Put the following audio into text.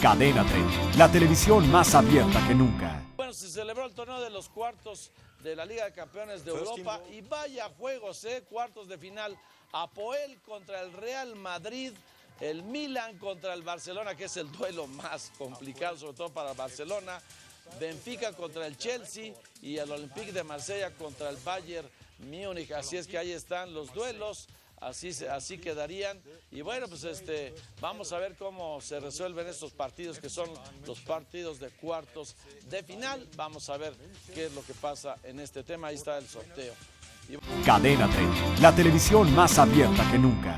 Cadena 30, la televisión más abierta que nunca. Bueno, se celebró el torneo de los cuartos de la Liga de Campeones de Europa y vaya juegos, ¿eh? Cuartos de final. Apoel contra el Real Madrid, el Milan contra el Barcelona, que es el duelo más complicado, sobre todo para Barcelona. Benfica contra el Chelsea y el Olympique de Marsella contra el Bayern Múnich. Así es que ahí están los duelos. Así, así quedarían. Y bueno, pues este, vamos a ver cómo se resuelven estos partidos que son los partidos de cuartos de final. Vamos a ver qué es lo que pasa en este tema. Ahí está el sorteo. Cadena 30, la televisión más abierta que nunca.